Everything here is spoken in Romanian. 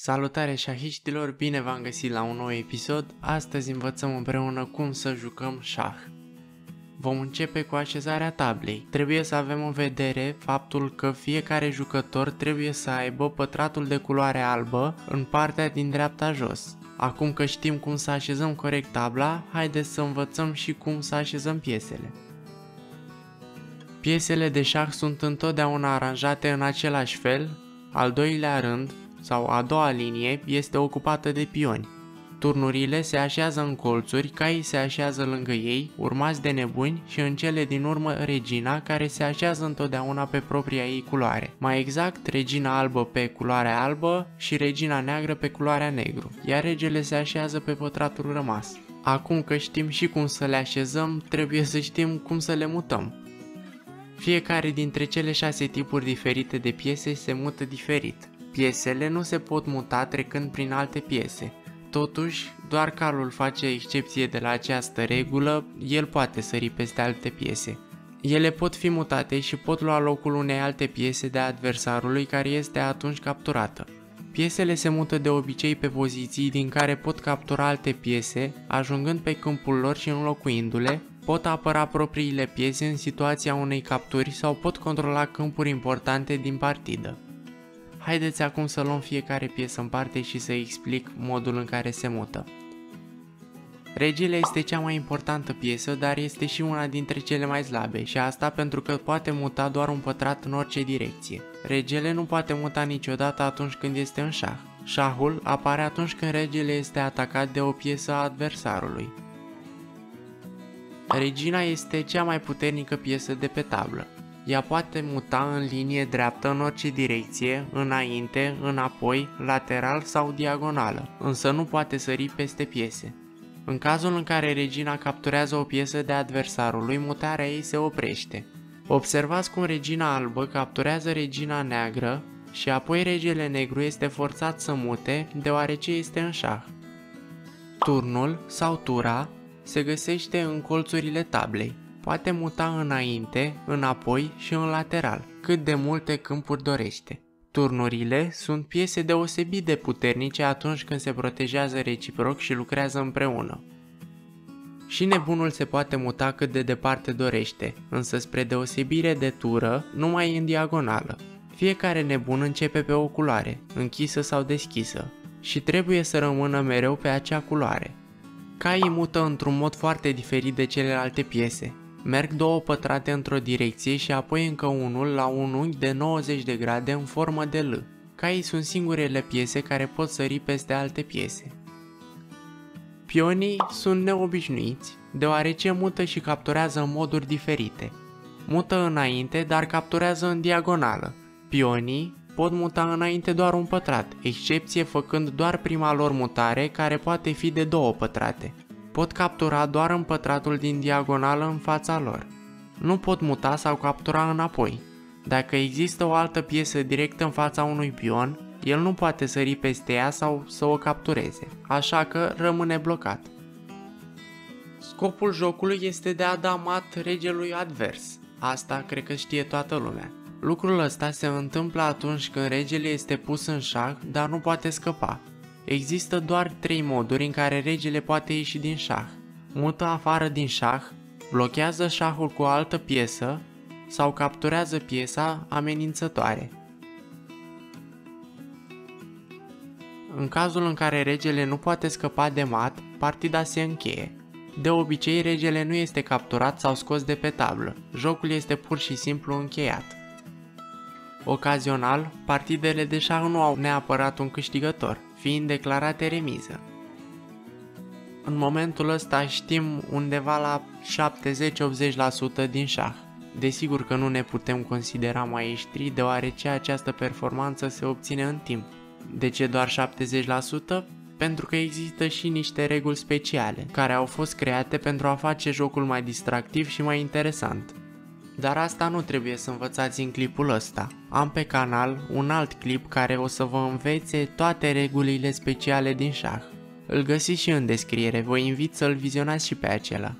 Salutare șahiștilor, bine v-am găsit la un nou episod. Astăzi învățăm împreună cum să jucăm șah. Vom începe cu așezarea tablei. Trebuie să avem în vedere faptul că fiecare jucător trebuie să aibă pătratul de culoare albă în partea din dreapta jos. Acum că știm cum să așezăm corect tabla, haideți să învățăm și cum să așezăm piesele. Piesele de șah sunt întotdeauna aranjate în același fel, al doilea rând sau a doua linie este ocupată de pioni. Turnurile se așează în colțuri, caii se așează lângă ei, urmați de nebuni și în cele din urmă regina care se așează întotdeauna pe propria ei culoare. Mai exact, regina albă pe culoarea albă și regina neagră pe culoarea negru, iar regele se așează pe pătratul rămas. Acum că știm și cum să le așezăm, trebuie să știm cum să le mutăm. Fiecare dintre cele șase tipuri diferite de piese se mută diferit. Piesele nu se pot muta trecând prin alte piese. Totuși, doar calul face excepție de la această regulă, el poate sări peste alte piese. Ele pot fi mutate și pot lua locul unei alte piese de adversarului care este atunci capturată. Piesele se mută de obicei pe poziții din care pot captura alte piese, ajungând pe câmpul lor și înlocuindu-le, pot apăra propriile piese în situația unei capturi sau pot controla câmpuri importante din partidă. Haideți acum să luăm fiecare piesă în parte și să explic modul în care se mută. Regele este cea mai importantă piesă, dar este și una dintre cele mai slabe și asta pentru că poate muta doar un pătrat în orice direcție. Regele nu poate muta niciodată atunci când este în șah. Șahul apare atunci când regele este atacat de o piesă a adversarului. Regina este cea mai puternică piesă de pe tablă. Ea poate muta în linie dreaptă în orice direcție, înainte, înapoi, lateral sau diagonală, însă nu poate sări peste piese. În cazul în care regina capturează o piesă de adversarului, mutarea ei se oprește. Observați cum regina albă capturează regina neagră și apoi regele negru este forțat să mute deoarece este în șah. Turnul sau tura se găsește în colțurile tablei. Poate muta înainte, înapoi și în lateral, cât de multe câmpuri dorește. Turnurile sunt piese deosebit de puternice atunci când se protejează reciproc și lucrează împreună. Și nebunul se poate muta cât de departe dorește, însă spre deosebire de tură, numai în diagonală. Fiecare nebun începe pe o culoare, închisă sau deschisă, și trebuie să rămână mereu pe acea culoare. Caii mută într-un mod foarte diferit de celelalte piese, Merg două pătrate într-o direcție și apoi încă unul la un unghi de 90 de grade în formă de L. Caii sunt singurele piese care pot sări peste alte piese. Pionii sunt neobișnuiți, deoarece mută și capturează în moduri diferite. Mută înainte, dar capturează în diagonală. Pionii pot muta înainte doar un pătrat, excepție făcând doar prima lor mutare, care poate fi de două pătrate pot captura doar în pătratul din diagonală în fața lor. Nu pot muta sau captura înapoi. Dacă există o altă piesă direct în fața unui pion, el nu poate sări peste ea sau să o captureze, așa că rămâne blocat. Scopul jocului este de a da mat regelui advers. Asta cred că știe toată lumea. Lucrul ăsta se întâmplă atunci când regele este pus în șah, dar nu poate scăpa. Există doar trei moduri în care regele poate ieși din șah. Mută afară din șah, blochează șahul cu o altă piesă sau capturează piesa amenințătoare. În cazul în care regele nu poate scăpa de mat, partida se încheie. De obicei, regele nu este capturat sau scos de pe tablă. Jocul este pur și simplu încheiat. Ocazional, partidele de șah nu au neapărat un câștigător fiind declarate remiză. În momentul ăsta știm undeva la 70-80% din șah. Desigur că nu ne putem considera maestri deoarece această performanță se obține în timp. De ce doar 70%? Pentru că există și niște reguli speciale, care au fost create pentru a face jocul mai distractiv și mai interesant. Dar asta nu trebuie să învățați în clipul ăsta. Am pe canal un alt clip care o să vă învețe toate regulile speciale din șah. Îl găsiți și în descriere, vă invit să-l vizionați și pe acela.